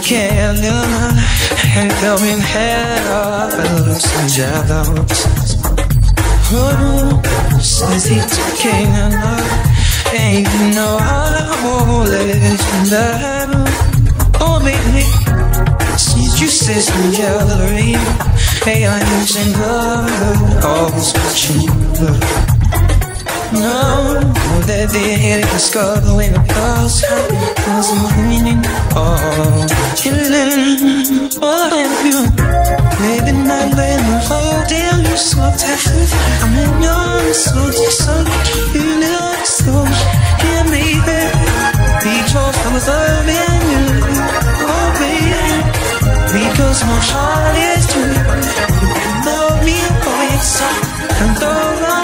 can't and coming head up and losing jealous. Oh, he's king and love. Ain't no other legend Oh, baby, since you say some jewelry, hey, I'm using love, always watching love. No, that they had discovered the past was meaning of killing. What have you? Maybe not me hold down you so tight. I'm in your so so you know so yeah, baby. Because I loving you, oh baby. Because my heart is true. Love me, boy, it's so and though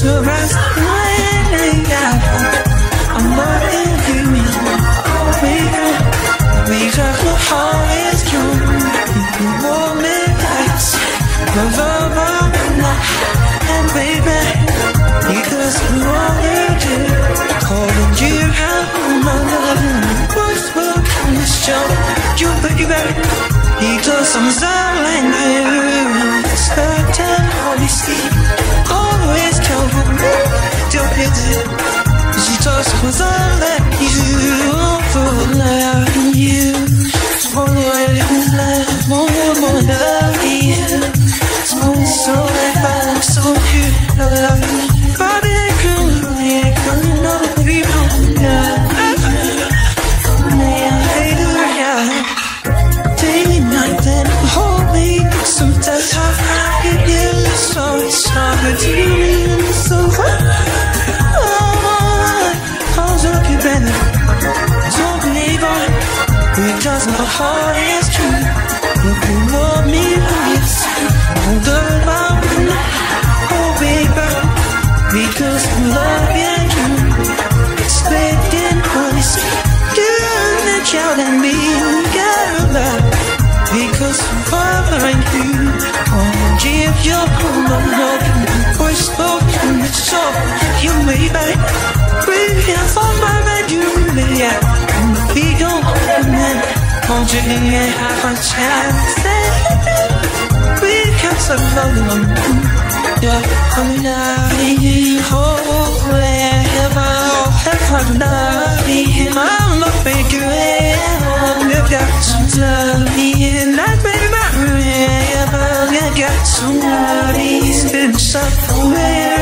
feeling so right I'm not in you Baby We got no heart is true lights Love of night And baby Because you are here Holding you out my love. Will come to show? You baby Because I'm silent you loving love More, more you So, heart is true. If you love me, please the mountain. Oh, baby Because I'm loving you Expecting honesty You're the child and me Girl, because I'm following you. Oh, give your whole love. Voice spoken, it's so You may be Breathing won't you have a chance we can survive yeah I'm not forever ever not I'm not figuring I've got some love in that baby ever got somebody's been suffering